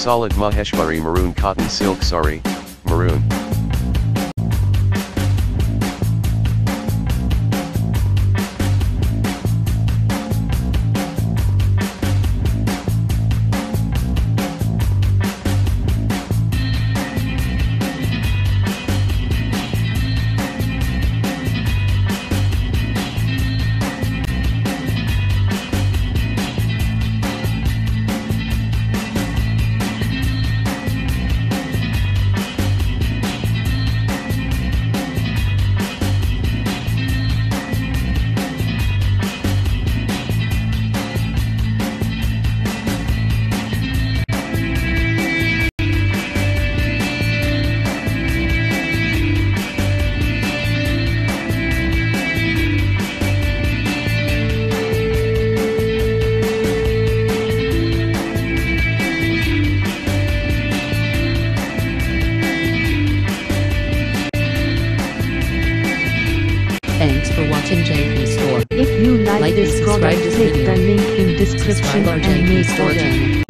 Solid Maheshwari Maroon Cotton Silk Sari, Maroon. Watching JP Store. If you like, Like this product, click the link in description and make order.